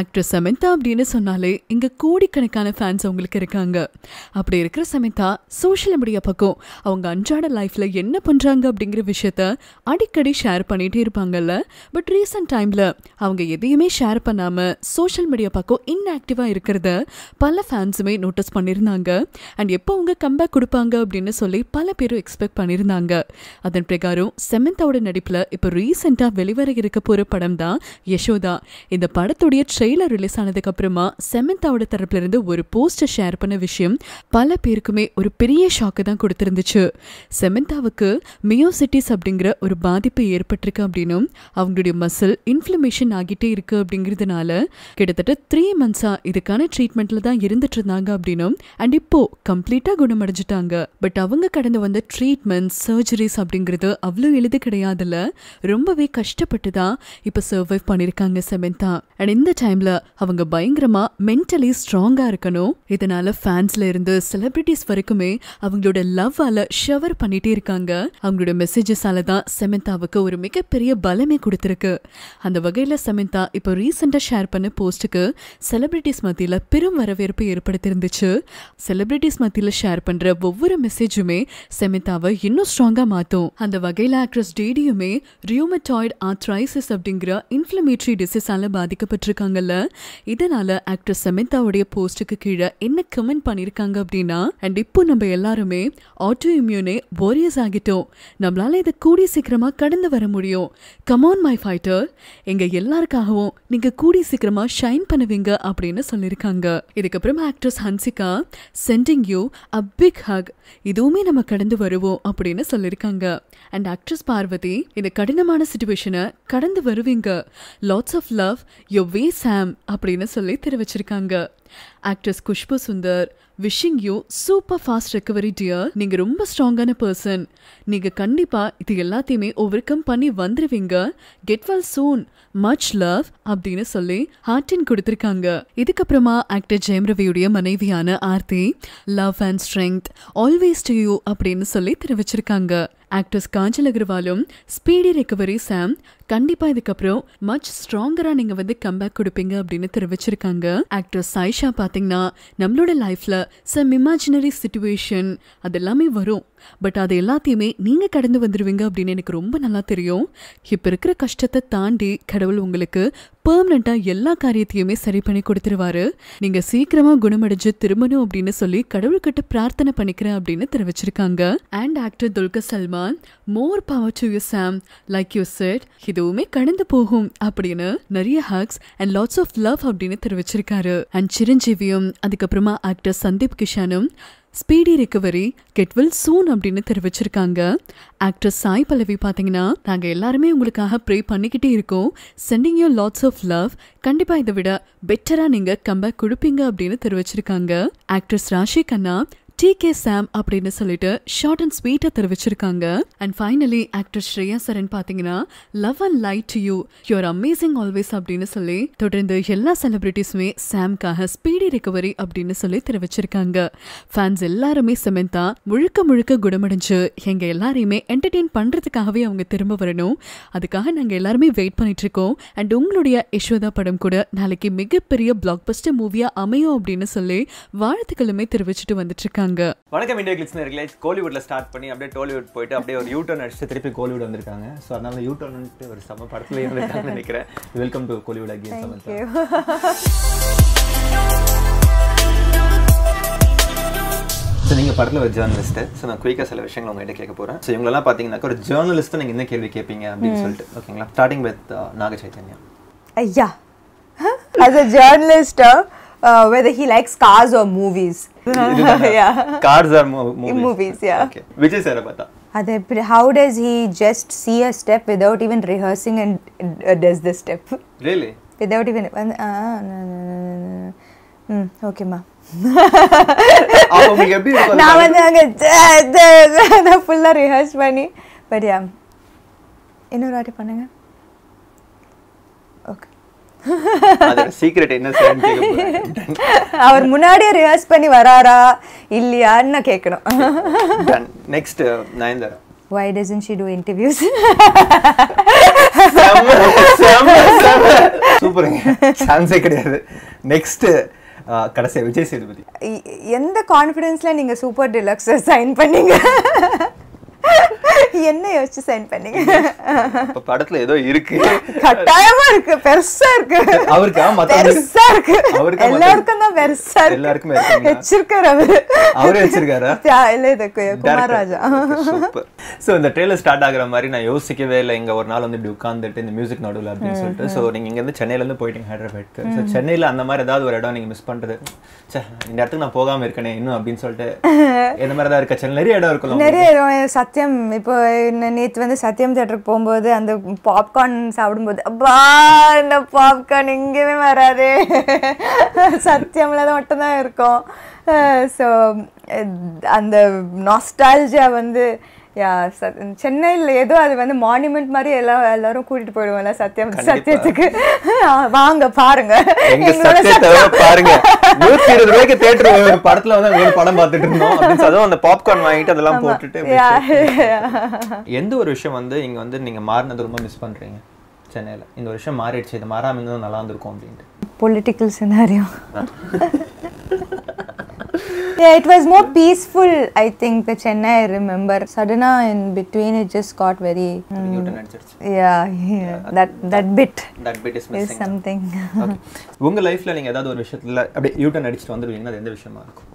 Actress Samantha அப்படின்னு சொன்னாலே இங்க கோடிக்கணக்கான ஃபேன்ஸ் அவங்களுக்கு இருக்காங்க. அப்படி இருக்கிற சமந்தா சோஷியல் மீடியா பக்கம் அவங்க அன்றாட லைஃப்ல என்ன பண்றாங்க அப்படிங்கிற விஷயத்த அடிக்கடி ஷேர் பண்ணிட்டே இருப்பாங்கல்ல. பட் ரீசெண்ட் டைம்ல அவங்க எதையுமே ஷேர் பண்ணாம சோஷியல் மீடியா பக்கம் இன்ஆக்டிவா இருக்கிறத பல ஃபேன்ஸுமே நோட்டீஸ் பண்ணியிருந்தாங்க. அண்ட் எப்போ அவங்க கம்பேக் கொடுப்பாங்க அப்படின்னு சொல்லி பல பேரும் எக்ஸ்பெக்ட் பண்ணியிருந்தாங்க. அதன் பிரகாரம் செமந்தாவோட நடிப்புல இப்போ ரீசெண்டாக வெளிவர இருக்க போற படம் தான் யசோதா. இந்த படத்துடைய ட்ரெய்லர் ரிலீஸ் ஆனதுக்கு அப்புறமா செமந்தாவோட தரப்புல இருந்து ஒரு போஸ்டர் ஷேர் பண்ண விஷயம் பல பேருக்குமே ஒரு பெரிய ஷாக்கு தான் கொடுத்துருந்துச்சு. செமந்தாவுக்கு மியோசிட்டிஸ் அப்படிங்கிற ஒரு பாதிப்பு ஏற்பட்டிருக்கு அப்படின்னும் அவங்களுடைய மசில் இன்ஃப்ளமேஷன் ஆகிட்டே இருக்கு அப்படிங்கிறதுனால கிட்டத்தட்ட த்ரீ மந்த்ஸா இதுக்கான ட்ரீட்மெண்ட்ல தான் இருந்துட்டு இருந்தாங்க அப்படின்னும் அண்ட் இப்போ கம்ப்ளீட்டா குணமடைஞ்சிட்டாங்க. பட் அவங்க கடந்து வந்த ட்ரீட்மெண்ட் சர்ஜரிஸ் அப்படிங்கிறது அவ்வளோ எளிது கிடையாதுல்ல. ரொம்பவே கஷ்டப்பட்டு தான் இப்போ சர்வைவ் பண்ணியிருக்காங்க செமெந்தா. அண்ட் இந்த டைம் டைம்ல அவங்க பயங்கரமா மென்டலி ஸ்ட்ராங்கா இருக்கணும். இதனால ஃபேன்ஸ்ல இருந்து செலிபிரிட்டிஸ் வரைக்குமே அவங்களோட லவ்வால ஷவர் பண்ணிட்டே இருக்காங்க. அவங்களோட மெசேஜஸால தான் செமந்தாவுக்கு ஒரு மிகப்பெரிய பலமே கொடுத்துருக்கு. அந்த வகையில செமந்தா இப்போ ரீசெண்டா ஷேர் பண்ண போஸ்ட்டுக்கு செலிபிரிட்டிஸ் மத்தியில பெரும் வரவேற்பு ஏற்படுத்தியிருந்துச்சு. செலிபிரிட்டிஸ் மத்தியில ஷேர் பண்ற ஒவ்வொரு மெசேஜுமே செமிதாவை இன்னும் ஸ்ட்ராங்கா மாத்தும். அந்த வகையில ஆக்ட்ரஸ் டேடியுமே ரியூமட்டாய்டு ஆர்த்ரைசிஸ் அப்படிங்கிற இன்ஃப்ளமேட்ரி டிசீஸால பாதிக்கப்பட்டிருக்காங்க. பாதிக்கப்பட்டிருக்காங்கல்ல இதனால ஆக்ட்ரஸ் சமிதாவுடைய போஸ்ட்டுக்கு கீழே என்ன கமெண்ட் பண்ணியிருக்காங்க அப்படின்னா அண்ட் இப்போ நம்ம எல்லாருமே ஆட்டோ இம்யூனே வாரியர்ஸ் ஆகிட்டோம். நம்மளால இதை கூடிய சீக்கிரமாக கடந்து வர முடியும். கமான் மை ஃபைட்டர் எங்கள் எல்லாருக்காகவும் நீங்கள் கூடிய சீக்கிரமாக ஷைன் பண்ணுவீங்க அப்படின்னு சொல்லியிருக்காங்க இதுக்கப்புறம் actress Hansika sending you a big hug இதுவுமே நம்ம கடந்து வருவோம் அப்படின்னு சொல்லியிருக்காங்க அண்ட் ஆக்ட்ரஸ் பார்வதி இந்த கடினமான சுச்சுவேஷனை கடந்து வருவீங்க. Lots of love your way Sam அப்படின்னு சொல்லி தெரிவிச்சிருக்காங்க. Actress Khushbu Sundar wishing you super fast recovery dear நீங்க ரொம்ப ஸ்ட்ராங்கான பர்சன் நீங்க கண்டிப்பா இது எல்லாத்தையுமே ஓவர் கம் பண்ணி வந்துருவீங்க. Get well soon much love அப்படின்னு சொல்லி ஹார்டின் கொடுத்துருக்காங்க. இதுக்கப்புறமா ஆக்டர் ஜெயம் ரவியுடைய மனைவியான Aarti love and strength always to you அப்படின்னு சொல்லி தெரிவிச்சிருக்காங்க. ஆக்டர்ஸ் காஞ்சல் அகர்வாலும் ஸ்பீடி ரெக்கவரி சாம் கண்டிப்பா இதுக்கப்புறம் மச் ஸ்ட்ராங்கரா நீங்க வந்து கம்பேக் கொடுப்பீங்க அப்படின்னு தெரிவிச்சிருக்காங்க. ஆக்டர் சாய்ஷா பாத்தீங்கன்னா நம்மளோட லைஃப்ல சம் இமேஜினரி சுச்சுவேஷன் அதெல்லாமே வரும். பட் அது எல்லாத்தையுமே நீங்க கடந்து வந்துருவீங்க அப்படின்னு எனக்கு ரொம்ப நல்லா தெரியும். இப்போ இருக்கிற கஷ்டத்தை தாண்டி கடவுள் உங்களுக்கு பெர்மனண்டா எல்லா காரியத்தையுமே சரி பண்ணி கொடுத்துருவாரு. நீங்க சீக்கிரமா குணமடைஞ்சு திரும்பணும் அப்படின்னு சொல்லி கடவுள்கிட்ட பிரார்த்தனை பண்ணிக்கிறேன் அப்படின்னு தெரிவிச்சிருக்காங்க. And actor Dulquer Salmaan more power to you Sam like you said இதுவுமே கடந்து போகும் அப்படின்னு நிறைய hugs and lots of love அப்படின்னு தெரிவிச்சிருக்காரு. அண்ட் சிரஞ்சீவியும் அதுக்கப்புறமா actor Sandeep கிஷானும் speedy recovery get well soon அப்படின்னு தெரிவிச்சிருக்காங்க. ஆக்டர் சாய் பல்லவி பார்த்தீங்கன்னா நாங்கள் எல்லாருமே உங்களுக்காக ப்ரே பண்ணிக்கிட்டே இருக்கோம். Sending you lots of love கண்டிப்பாக இதை விட பெட்டராக நீங்கள் கம்பேக் கொடுப்பீங்க அப்படின்னு தெரிவிச்சிருக்காங்க. Actress Raashi Khanna T K Sam அப்படின்னு சொல்லிட்டு ஷார்ட் அண்ட் ஸ்வீட்டாக தெரிவிச்சிருக்காங்க. And finally actor Shriya Saran பார்த்தீங்கன்னா love and light to you you're amazing always அப்படின்னு சொல்லி தொடர்ந்து எல்லா செலிபிரிட்டிஸுமே சாம்காக ஸ்பீடி ரெக்கவரி அப்படின்னு சொல்லி தெரிவிச்சிருக்காங்க. ஃபேன்ஸ் எல்லாருமே செமெந்தா முழுக்க முழுக்க குணமடைஞ்சு எங்க எல்லாரையுமே என்டர்டெயின் பண்றதுக்காகவே அவங்க திரும்ப வரணும். அதுக்காக நாங்க எல்லாருமே வெயிட் பண்ணிட்டு இருக்கோம் அண்ட் உங்களுடைய யசோதா படம் கூட நாளைக்கு மிகப்பெரிய பிளாக் பஸ்டர் மூவியா அமையும் அப்படின்னு சொல்லி வாழ்த்துக்களுமே தெரிவிச்சுட்டு வந்துட்டு இருக்காங்க வணக்கம் இந்தியா கிளிக்ஸ் நேர்களே கோலிவுட்ல ஸ்டார்ட் பண்ணி அப்படியே டோலிவுட் போயிட்டு அப்படியே ஒரு யூ டர்ன் அடிச்சு திருப்பி கோலிவுட் வந்திருக்காங்க. ஸோ அதனால யூ டர்ன் ஒரு செம்ம படத்துல இருந்திருக்காங்கன்னு நினைக்கிறேன். Welcome to Kollywood again Samantha so நீங்கள் படத்தில் ஒரு ஜேர்னலிஸ்ட்டு ஸோ நான் குயிக்காக சில விஷயங்கள் உங்ககிட்ட கேட்க போகிறேன் ஸோ இவங்களெல்லாம் பார்த்தீங்கன்னாக்கா ஒரு ஜேர்னலிஸ்ட்டை நீங்கள் என்ன கேள்வி கேட்பீங்க அப்படின்னு சொல்லிட்டு. ஓகேங்களா starting with Naga Chaitanya Uh, yeah. As a journalist, uh, uh, whether he likes cars or movies. yeah. Cars or movies Movies, yeah. Okay Vijay சாரை பார்த்தா Are they- How does he just see a step without even rehearsing and uh, does the step? Really Without even. Uh, no, no, no, no, no. Mm, okay, ma. அப்போ உங்களுக்கு எப்படி இருக்கும் நான் வந்து அங்கே ஃபுல்லாக ரிஹர்ஸ் பண்ணி பட் யா இன்னொரு வாட்டி பண்ணுங்க ஓகே அதோட சீக்ரெட் என்ன அவர் முன்னாடியே ரிஹர்ஸ் பண்ணி வராரா? இல்லையான்னு கேட்கணும். Next Nayanthara? Why doesn't she do interviews? சூப்பருங்க சான்ஸே கிடையாது. நெக்ஸ்ட் கடைசியா விஜய் சேதுபதி. எந்த கான்ஃபிடென்ஸ்ல நீங்க சூப்பர் டிலக்ஸ் சைன் பண்ணீங்க? என்ன யோசிச்சு சைன் பண்ணீங்க? இப்ப படத்துல ஏதோ இருக்கு. கட்டாயமா இருக்கு. பெருசா இருக்கு. அவருக்கா மத்தவங்களுக்கு பெருசா இருக்கு. அவருக்கா எல்லாருக்கும் தான் பெருசா இருக்கு. எல்லாருக்குமே? வச்சிருக்காரு அவரு. அவரே வச்சிருக்காரா? இல்ல இது கு- குமார் ராஜா சூப்பர் ஸோ இந்த ட்ரெயிலர் ஸ்டார்ட் ஆகுற மாதிரி நான் யோசிக்கவே இல்லை. இங்க ஒரு நாள் வந்து இப்படி உட்காந்துட்டு இந்த மியூசிக் நடுவில் அப்படின்னு சொல்லிட்டு. ஸோ நீங்க இங்க இருந்து சென்னையில இருந்து போயிட்டீங்க ஹைதராபாத்க்கு. ஸோ சென்னையில அந்த மாதிரி ஏதாவது ஒரு இடம் நீங்க மிஸ் பண்றது? இந்த இடத்துக்கு நான் போகாம இருக்கனே இன்னும் அப்படின்னு சொல்லிட்டு இந்த மாதிரி தான் இருக்க? சென்னை நிறைய இடம் இருக்குல்ல நிறைய இடம். சத்தியம் இப்போ நேற்று நேத்து வந்து சத்யம் தேட்டருக்கு போகும்போது அந்த பாப்கார்ன் சாப்பிடும்போது அப்பா இந்த பாப்கார்ன் எங்கேயுமே வராது. சத்தியமில் தான் மட்டும்தான் இருக்கும். ஸோ அந்த நாஸ்டாலஜியா வந்து யா சென்னையில் ஏதோ அது வந்து மானுமெண்ட் மாதிரி எல்லாம் எல்லாரும் கூட்டிட்டு போயிடுவோம்ல சத்தியம் சத்தியத்துக்கு வாங்க பாருங்க. பாருங்க. நூத்தி இருபது ரூபாய்க்கு தேட்டர் ஒரு படத்துல வந்து ஒரு படம் பார்த்துட்டு இருந்தோம். அதுவும் அந்த பாப்கார்ன் வாங்கிட்டு அதெல்லாம் போட்டுட்டு. எந்த ஒரு விஷயம் வந்து இங்க வந்து நீங்க மாறினது ரொம்ப மிஸ் பண்றீங்க? சென்னையில. இந்த ஒரு விஷயம் மாறிடுச்சு. இது மாறாம இருந்தா நல்லா இருந்திருக்கும் அப்படின்ட்டு. Political scenario. Yeah, it was more peaceful, I think, the Chennai, I remember. Suddenly, in between, it just got very. mm, அடிச்சிருச்சு yeah, yeah, that, that bit that bit is is நீங்க ஏதாவது ஒரு விஷயத்துல அப்படியே யூட்டன் அடிச்சுட்டு வந்துருவீங்கன்னா அது எந்த விஷயமா இருக்கும்?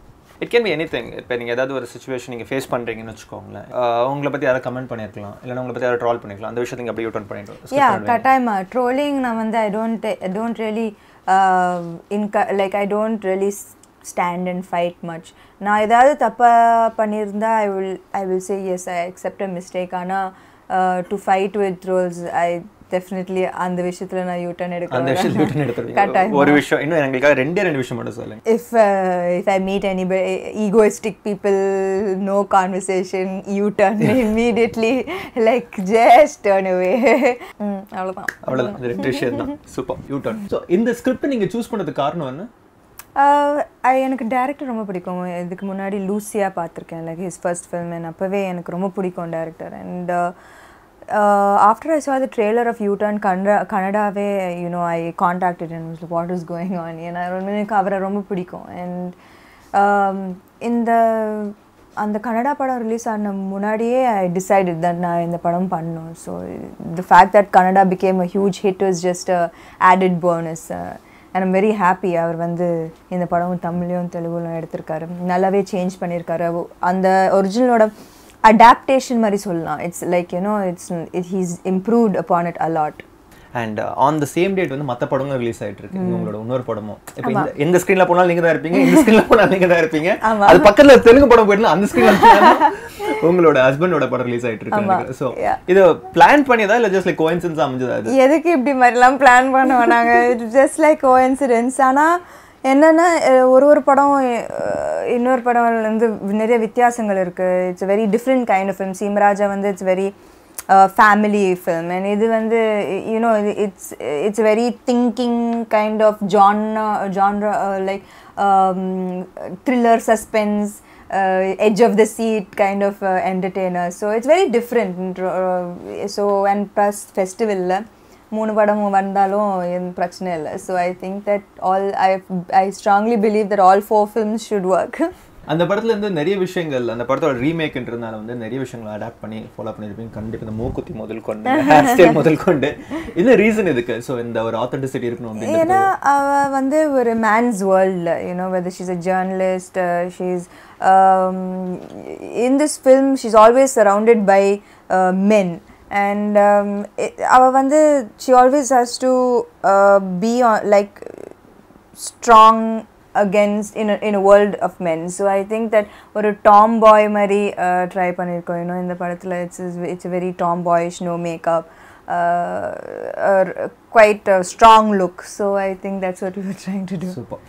It can be anything இப்போ நீங்கள் ஏதாவது ஒரு சுச்சுவேஷன் நீங்கள் ஃபேஸ் பண்ணுறீங்கன்னு வச்சுக்கோங்களேன். உங்களை பற்றி யாராவது கமெண்ட் பண்ணியிருக்கலாம் இல்லைன்னா உங்களை பற்றி யாராவது ட்ரால் பண்ணிருக்கலாம். அந்த விஷயத்தை அப்படியே யூட்டன் பண்ணிட்டு yeah, கட்டாயமா. ட்ரோலிங் நான் வந்து I don't I don't really இன்க like I don't really stand and fight much நான் ஏதாவது தப்பாக பண்ணியிருந்தா I will I will say yes I accept a mistake ஆனால் to fight with trolls I definitely அந்த விஷயத்துல நான் யூ டர்ன் எடுக்கிறேன் ஒரு விஷயம் இன்னும் எங்களுக்காக ரெண்டே ரெண்டு விஷயம் மட்டும் சொல்லுங்க. If uh, if I meet anybody egoistic people, no conversation, you turn immediately like just turn away. ம், அவ்வளவுதான். அவ்வளோதான் இந்த ரெண்டு விஷயம் தான் சூப்பர் யூட்டன் ஸோ இந்த ஸ்கிரிப்ட் நீங்கள் சூஸ் பண்ணதுக்கு காரணம் என்ன? Uh, எனக்கு டேரக்டர் ரொம்ப பிடிக்கும். இதுக்கு முன்னாடி லூசியாக பார்த்துருக்கேன். Like his first film and அப்போவே எனக்கு ரொம்ப பிடிக்கும் director and after I saw the trailer of U turn Kannada கனடாவே you know I contacted and what is going on ஏன்னா எனக்கு அவரை ரொம்ப பிடிக்கும். அண்ட் இந்த um, அந்த கன்னடா படம் ரிலீஸ் ஆன முன்னாடியே ஐ டிசைடட் தட் நான் இந்த படம் பண்ணணும். So the fact that Kannada became a huge hit is just added bonus and I'm very happy அவர் வந்து இந்த படமும் தமிழ்லையும் தெலுங்குலையும் எடுத்திருக்காரு. நல்லாவே சேஞ்ச் பண்ணியிருக்காரு. அந்த ஒரிஜினலோட அடாப்டேஷன் மாதிரி சொல்லலாம். It's like you know it's it he's improved upon it a lot and on the same date வந்து மற்ற படங்களும் ரிலீஸ் ஆயிட்டு இருக்கு உங்களோட இன்னொரு படமும். இப்போ இந்த எந்த ஸ்க்ரீன்ல போனாலும் நீங்க தான் இருப்பீங்க இந்த ஸ்க்ரீன்ல போனாலும் நீங்க தான் இருப்பீங்க அது பக்கத்துல தெலுங்கு படம் போயிட்டு அந்த ஸ்க்ரீன்ல உங்களோட ஹஸ்பண்டோட படம் ரிலீஸ் ஆயிட்டு இருக்கு ஸோ இது பிளான் பண்ணியதா இல்ல ஜஸ்ட் லைக் கோயின்சன்ஸ் அமைஞ்சதா எதுக்கு இப்படி மாதிரிலாம் பிளான் பண்ணுவோம் நாங்கள் ஜஸ்ட் லைக் கோ இன்சிடென்ஸ் ஆனால் என்னென்னா ஒரு ஒரு படம் இன்னொரு படம் வந்து நிறைய வித்தியாசங்கள் இருக்குது it's very different kind of film Seemaraja வந்து it's very family film and இது வந்து you know it's it's very thinking kind of genre genre like thriller suspense uh, edge of the seat kind of uh, entertainer. So it's very different. Uh, so and plus festival ல மூணு படமும் வந்தாலும் எந்த பிரச்சனை இல்லை so I think that all I I strongly believe that all four films should work அந்த படத்துல இருந்து நிறைய விஷயங்கள் அந்த படத்தோட ரீமேக்ன்றதுனால வந்து நிறைய விஷயங்களை அடாப்ட் பண்ணி ஃபாலோ பண்ணிருப்பீங்க கண்டிப்பா இந்த மூக்குத்தி முதல் கொண்டு ஹேர் ஸ்டைல் முதல் கொண்டு. இது ரீசன் இதுக்கு? ஸோ இந்த ஒரு ஆத்தென்டிசிட்டி இருக்கணும் அப்படின்னு ஏன்னா அவ வந்து ஒரு மேன்ஸ் வேர்ல்டில் you know whether she's a journalist she's in this film she's always surrounded by men and அவ வந்து she always has to be like strong against in a, in a world of men so i think that ஒரு Tom பாய் மாதிரி try பண்ணியிருக்கோம் இன்னும் இந்த படத்தில் it's it's very tomboyish no makeup quite a strong look so i think that's what we were trying to do super